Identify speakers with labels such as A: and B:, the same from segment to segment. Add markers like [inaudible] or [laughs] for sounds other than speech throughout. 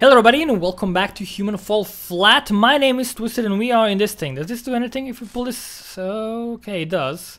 A: Hello everybody and welcome back to Human Fall Flat. My name is Twisted and we are in this thing. Does this do anything if we pull this? Okay, it does.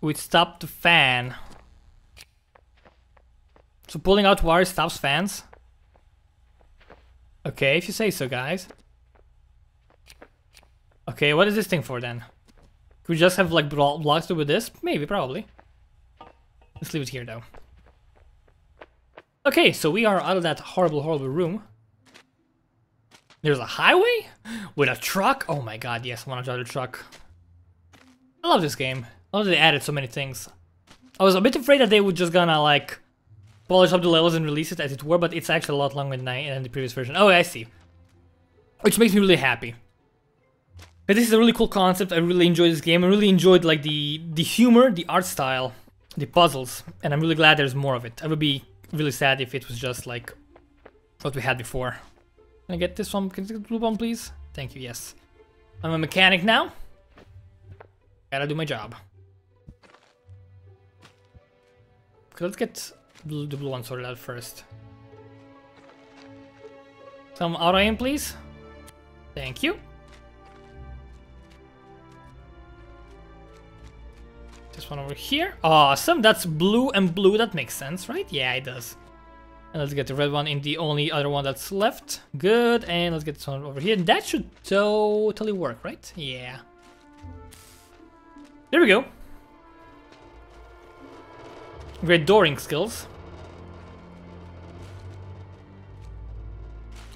A: We stop the fan. So pulling out wires stops fans. Okay, if you say so, guys. Okay, what is this thing for then? Could we just have like blo blocks to with this? Maybe, probably. Let's leave it here though. Okay, so we are out of that horrible, horrible room. There's a highway? With a truck? Oh my god, yes, I want to drive the truck. I love this game. I love that they added so many things. I was a bit afraid that they would just gonna like polish up the levels and release it as it were, but it's actually a lot longer than, I, than the previous version. Oh, I see. Which makes me really happy. But this is a really cool concept. I really enjoyed this game. I really enjoyed like the the humor, the art style, the puzzles, and I'm really glad there's more of it. I would be really sad if it was just like what we had before. Can I get this one? Can I get the blue one, please? Thank you, yes. I'm a mechanic now. Gotta do my job. Okay, let's get the blue one sorted out first. Some auto aim, please. Thank you. This one over here. Awesome, that's blue and blue, that makes sense, right? Yeah, it does. And let's get the red one in the only other one that's left. Good, and let's get this one over here. That should totally work, right? Yeah. There we go. Great dooring skills.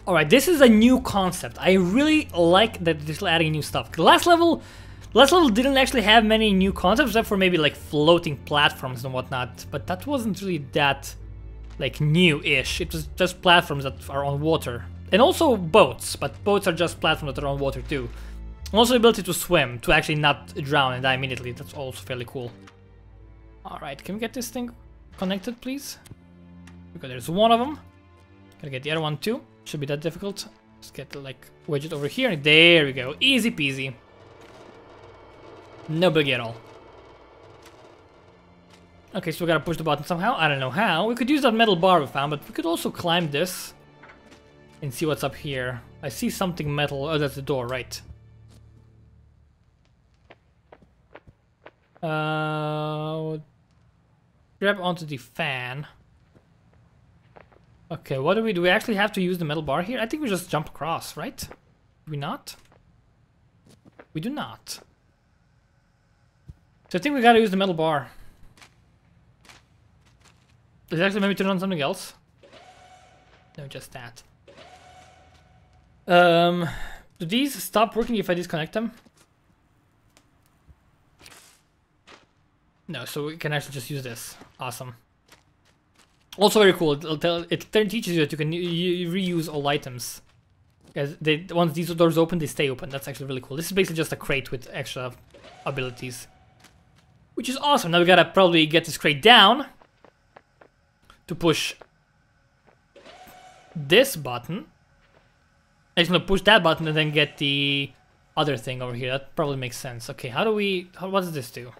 A: Alright, this is a new concept. I really like that they're still adding new stuff. The last level Last level didn't actually have many new concepts, except for maybe like floating platforms and whatnot, but that wasn't really that like new-ish. It was just platforms that are on water. And also boats, but boats are just platforms that are on water too. Also the ability to swim, to actually not drown and die immediately, that's also fairly cool. Alright, can we get this thing connected, please? Because there's one of them. Gotta get the other one too. Should be that difficult. Just get the like widget over here. There we go. Easy peasy. No biggie at all. Okay, so we gotta push the button somehow. I don't know how. We could use that metal bar we found, but we could also climb this and see what's up here. I see something metal. Oh, that's the door, right. Uh, grab onto the fan. Okay, what do we do? We actually have to use the metal bar here? I think we just jump across, right? Do we not? We do not. So I think we gotta use the metal bar. Does it actually maybe turn on something else? No, just that. Um, do these stop working if I disconnect them? No, so we can actually just use this. Awesome. Also very cool. It'll tell, it teaches you that you can you reuse all items. Because they, once these doors open, they stay open. That's actually really cool. This is basically just a crate with extra abilities. Which is awesome. Now we gotta probably get this crate down to push this button. It's gonna push that button and then get the other thing over here. That probably makes sense. Okay, how do we... How, what does this do?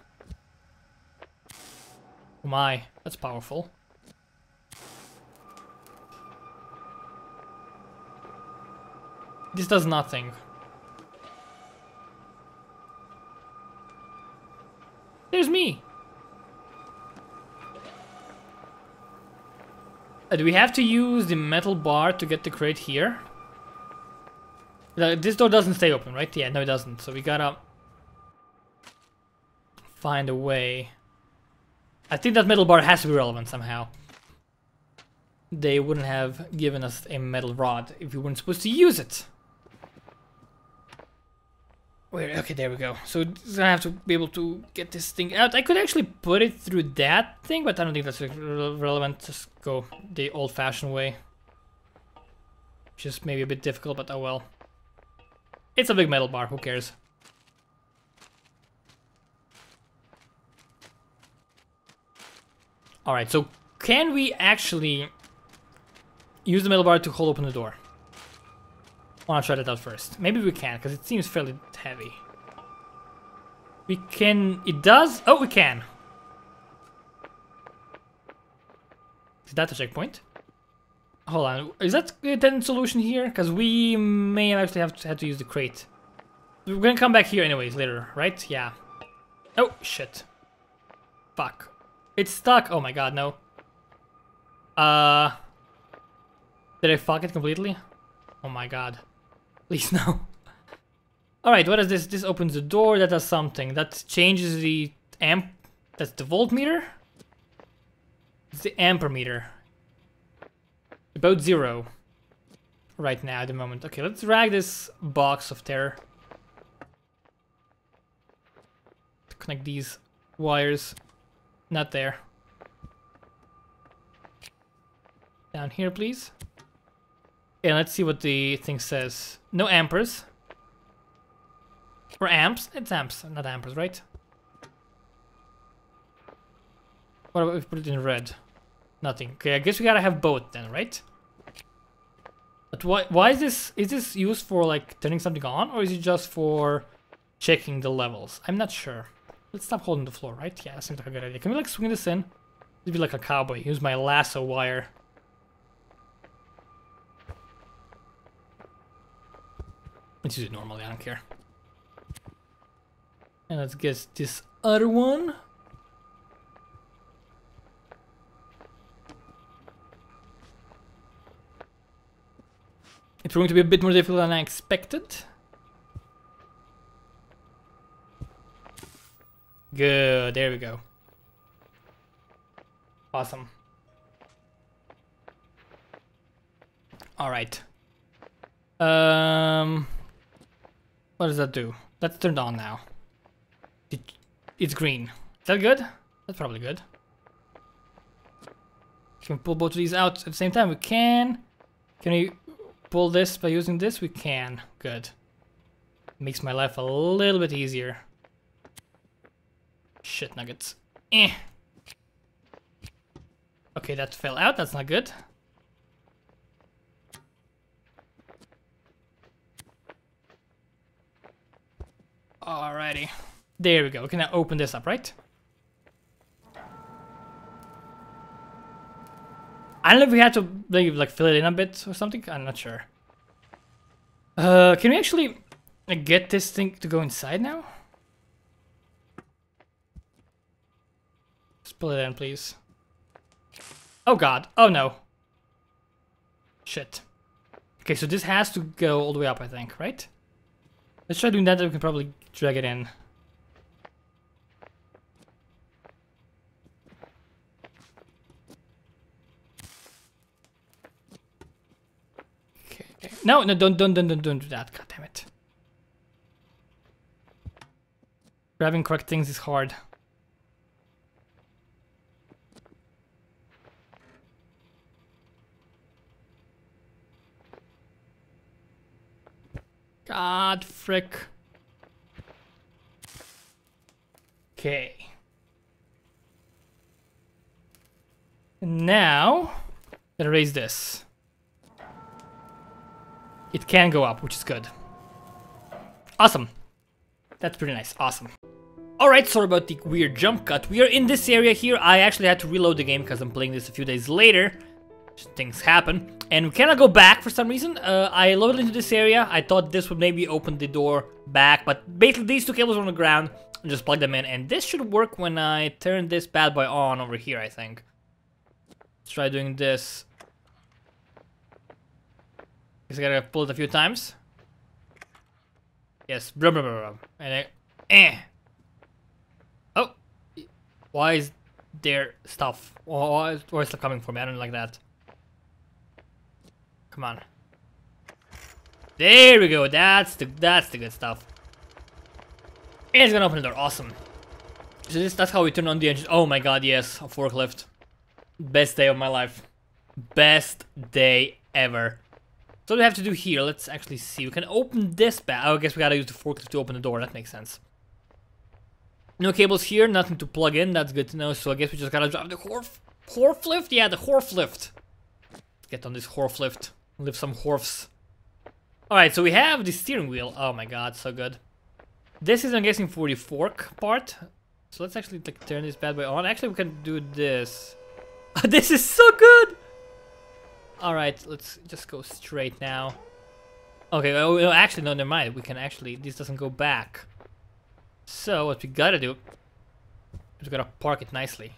A: Oh my, that's powerful. This does nothing. There's me. Uh, do we have to use the metal bar to get the crate here? This door doesn't stay open, right? Yeah, no it doesn't. So we gotta find a way. I think that metal bar has to be relevant somehow. They wouldn't have given us a metal rod if we weren't supposed to use it. Wait, okay, there we go. So I have to be able to get this thing out. I could actually put it through that thing, but I don't think that's relevant. Just go the old-fashioned way. Just maybe a bit difficult, but oh well. It's a big metal bar, who cares? Alright, so can we actually use the metal bar to hold open the door? I want to try that out first. Maybe we can, because it seems fairly heavy. We can... It does... Oh, we can. Is that a checkpoint? hold on. Is that then solution here? Because we may actually have to, have to use the crate. We're gonna come back here anyways later, right? Yeah. Oh, shit. Fuck. It's stuck. Oh my god, no. Uh... Did I fuck it completely? Oh my god. Please [laughs] no. Alright, what is this? This opens the door, that does something. That changes the amp... That's the voltmeter? It's the ampermeter. About zero. Right now, at the moment. Okay, let's drag this box of terror. To connect these wires. Not there. Down here, please. And let's see what the thing says. No amperes. Or amps? It's amps, not amperes, right? What about if we put it in red? Nothing. Okay, I guess we gotta have both then, right? But why, why is this, is this used for like turning something on or is it just for checking the levels? I'm not sure. Let's stop holding the floor, right? Yeah, that seems like a good idea. Can we like swing this in? This be like a cowboy. Use my lasso wire. Let's use it normally, I don't care. And let's get this other one. It's going to be a bit more difficult than I expected. Good, there we go. Awesome. Alright. Um, what does that do? That's turned on now. It, it's green. Is that good? That's probably good. Can we pull both of these out at the same time? We can. Can we pull this by using this? We can. Good. Makes my life a little bit easier. Shit nuggets. Eh. Okay, that fell out. That's not good. Alrighty. There we go. Can I open this up, right? I don't know if we had to like, like fill it in a bit or something. I'm not sure. Uh, can we actually get this thing to go inside now? Just pull it in, please. Oh god. Oh no. Shit. Okay, so this has to go all the way up, I think, right? Let's try doing that, then we can probably drag it in. No, no, don't, don't, don't, don't, don't do that. God damn it. Grabbing correct things is hard. God frick. Okay. Now, raise this. It can go up, which is good. Awesome. That's pretty nice. Awesome. Alright, sorry about the weird jump cut. We are in this area here. I actually had to reload the game because I'm playing this a few days later things happen. And we cannot go back for some reason. Uh, I loaded into this area. I thought this would maybe open the door back, but basically these two cables are on the ground. Just plug them in, and this should work when I turn this bad boy on over here, I think. Let's try doing this. I gotta pull it a few times. Yes, blah blah blah, and I, eh. Oh, why is there stuff? Why is, where is it coming from? I don't like that. Come on. There we go. That's the that's the good stuff. And it's gonna open the door. Awesome. So this that's how we turn on the engine. Oh my god, yes, a forklift. Best day of my life. Best day ever. So we have to do here? Let's actually see. We can open this back. Oh, I guess we gotta use the forklift to open the door. That makes sense. No cables here, nothing to plug in. That's good to know. So I guess we just gotta drive the Horf... Horflift? Yeah, the Horflift. Get on this Horflift. Lift Lift some horfs. Alright, so we have the steering wheel. Oh my god, so good. This is, I'm guessing, for the fork part. So let's actually like, turn this bad boy on. Actually, we can do this. [laughs] this is so good! Alright, let's just go straight now. Okay, oh, no, actually, no, never mind. We can actually, this doesn't go back. So, what we gotta do is we gotta park it nicely.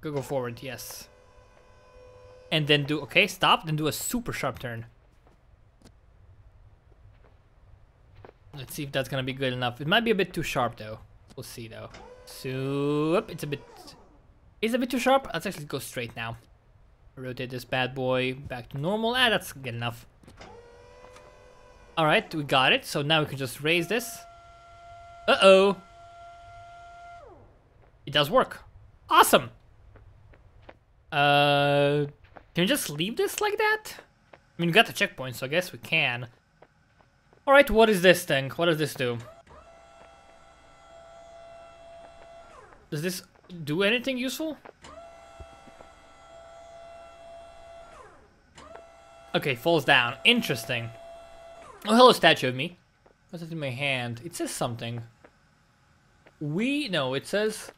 A: Go, go forward, yes. And then do, okay, stop, then do a super sharp turn. Let's see if that's gonna be good enough. It might be a bit too sharp though. We'll see though. So, it's a bit, it's a bit too sharp. Let's actually go straight now. Rotate this bad boy back to normal. Ah, that's good enough. Alright, we got it. So now we can just raise this. Uh-oh. It does work. Awesome. Uh, can we just leave this like that? I mean, we got the checkpoint, so I guess we can. Alright, what is this thing? What does this do? Does this do anything useful? Okay, falls down. Interesting. Oh, hello, statue of me. What's in my hand? It says something. We... No, it says...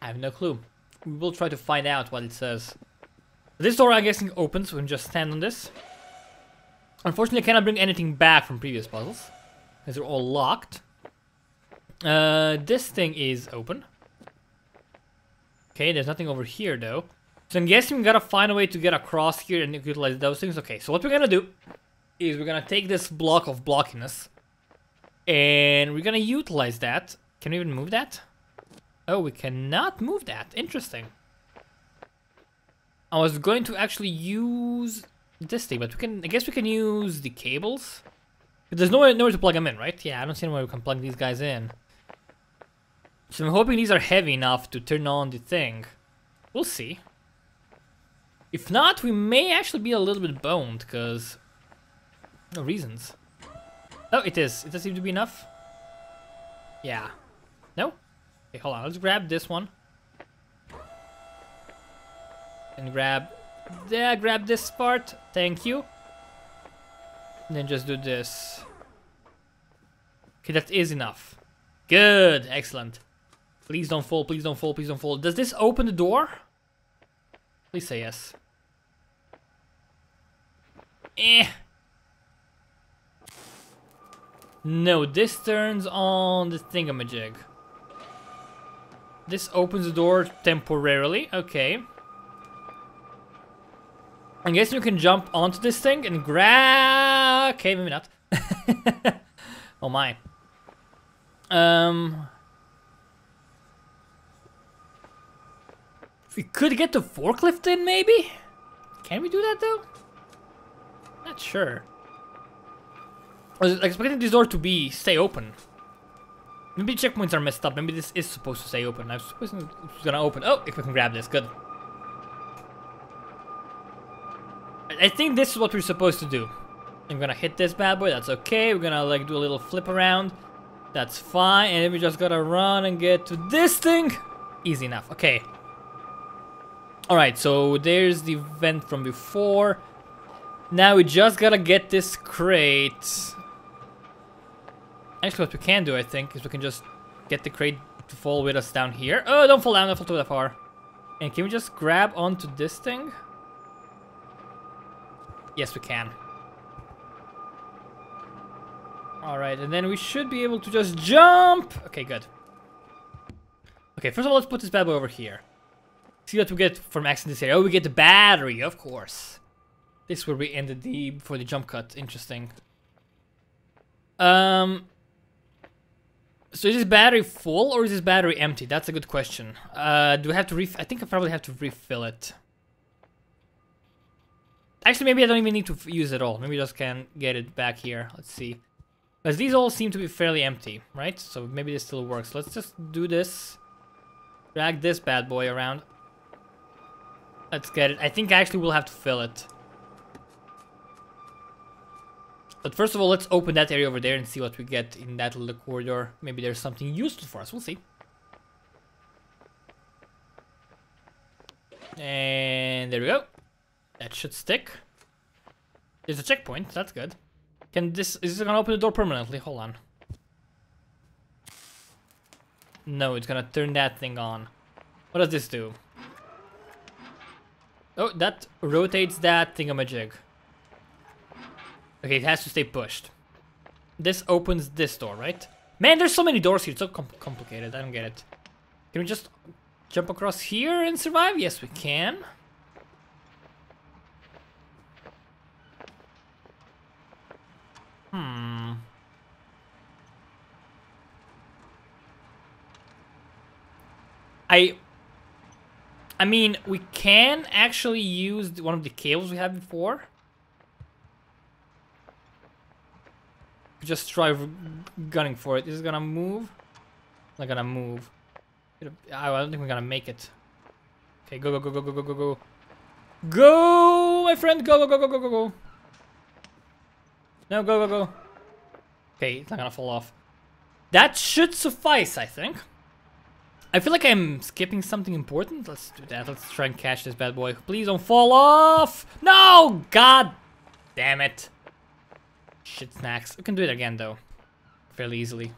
A: I have no clue. We will try to find out what it says. This door, I'm guessing, opens. We can just stand on this. Unfortunately, I cannot bring anything back from previous puzzles. Because they're all locked. Uh, this thing is open. Okay, there's nothing over here, though. So I'm guessing we gotta find a way to get across here and utilize those things. Okay, so what we're gonna do is we're gonna take this block of blockiness and we're gonna utilize that. Can we even move that? Oh, we cannot move that. Interesting. I was going to actually use this thing, but we can. I guess we can use the cables. There's nowhere, nowhere to plug them in, right? Yeah, I don't see anywhere we can plug these guys in. So I'm hoping these are heavy enough to turn on the thing. We'll see. If not, we may actually be a little bit boned, because... No reasons. Oh, it is. It does seem to be enough. Yeah. No? Okay, hold on. Let's grab this one. And grab... Yeah, grab this part. Thank you. And then just do this. Okay, that is enough. Good. Excellent. Please don't fall, please don't fall, please don't fall. Does this open the door? Please say yes. Eh. No, this turns on the thingamajig. This opens the door temporarily. Okay. I guess you can jump onto this thing and grab... Okay, maybe not. [laughs] oh my. Um... We could get the forklift in, maybe? Can we do that, though? Not sure. I was expecting this door to be stay open. Maybe checkpoints are messed up. Maybe this is supposed to stay open. I was gonna open. Oh, if we can grab this, good. I think this is what we're supposed to do. I'm gonna hit this bad boy. That's okay. We're gonna like do a little flip around. That's fine. And then we just gotta run and get to this thing. Easy enough. Okay. Alright, so there's the vent from before. Now we just gotta get this crate. Actually, what we can do, I think, is we can just get the crate to fall with us down here. Oh, don't fall down, don't fall too that far. And can we just grab onto this thing? Yes, we can. Alright, and then we should be able to just jump! Okay, good. Okay, first of all, let's put this bad boy over here. See what we get from accessing this area. Oh, we get the battery, of course. This where we ended the before the jump cut. Interesting. Um. So is this battery full or is this battery empty? That's a good question. Uh, do I have to ref- I think I probably have to refill it. Actually, maybe I don't even need to use it all. Maybe I just can get it back here. Let's see. Because these all seem to be fairly empty, right? So maybe this still works. Let's just do this. Drag this bad boy around. Let's get it. I think I actually we'll have to fill it. But first of all, let's open that area over there and see what we get in that little corridor. Maybe there's something useful for us. We'll see. And there we go. That should stick. There's a checkpoint. That's good. Can this... Is this gonna open the door permanently? Hold on. No, it's gonna turn that thing on. What does this do? Oh, that rotates that thingamajig. Okay, it has to stay pushed. This opens this door, right? Man, there's so many doors here. It's so com complicated. I don't get it. Can we just jump across here and survive? Yes, we can. Hmm. I I mean, we can actually use one of the cables we had before. Just try gunning for it. Is it gonna move? Not gonna move. I don't think we're gonna make it. Okay, go, go, go, go, go, go, go, go. Go, my friend, go, go, go, go, go, go, go. No, go, go, go. Okay, it's not gonna fall off. That should suffice, I think. I feel like I'm skipping something important. Let's do that. Let's try and catch this bad boy. Please don't fall off. No! God damn it. Shit snacks. We can do it again, though. Fairly easily.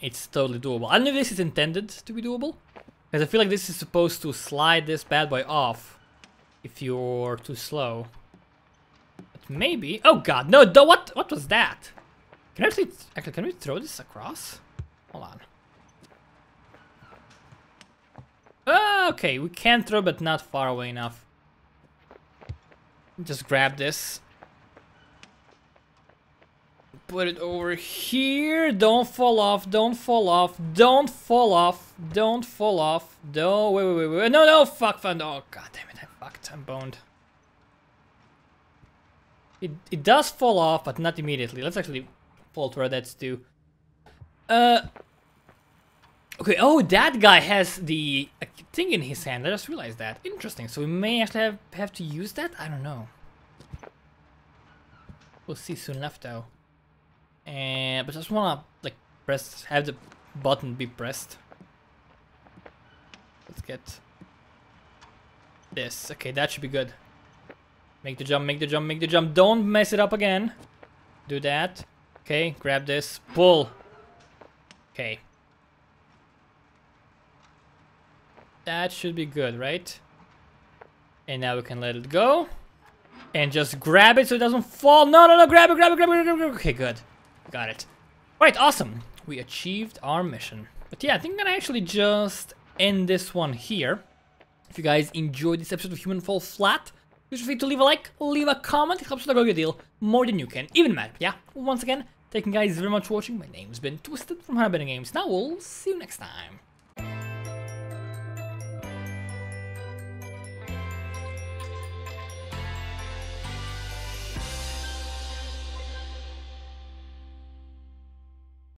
A: It's totally doable. I don't know if this is intended to be doable. Because I feel like this is supposed to slide this bad boy off. If you're too slow. But maybe... Oh god, no, what? What was that? Can I actually... Actually, can we throw this across? Hold on. Okay, we can throw, but not far away enough. Just grab this. Put it over here. Don't fall off. Don't fall off. Don't fall off. Don't fall off. Don't. Wait, wait, wait, wait. No, no. Fuck, fuck. Oh, god damn it. I fucked. I'm boned. It, it does fall off, but not immediately. Let's actually fall where that's due. Uh, Okay, oh, that guy has the thing in his hand. I just realized that. Interesting. So we may actually have, have to use that? I don't know. We'll see soon enough, though. And but I just wanna like press, have the button be pressed. Let's get this. Okay, that should be good. Make the jump, make the jump, make the jump. Don't mess it up again. Do that. Okay, grab this. Pull. Okay. That should be good, right? And now we can let it go. And just grab it so it doesn't fall. No, no, no, grab it, grab it, grab it, grab it. Okay, good. Got it. Right, awesome. We achieved our mission. But yeah, I think I'm gonna actually just end this one here. If you guys enjoyed this episode of Human Fall Flat, feel free to leave a like, leave a comment. It helps the go deal more than you can. Even matter. Yeah, once again, thank you guys very much for watching. My name's been Twisted from Hannah Games. Now we'll see you next time.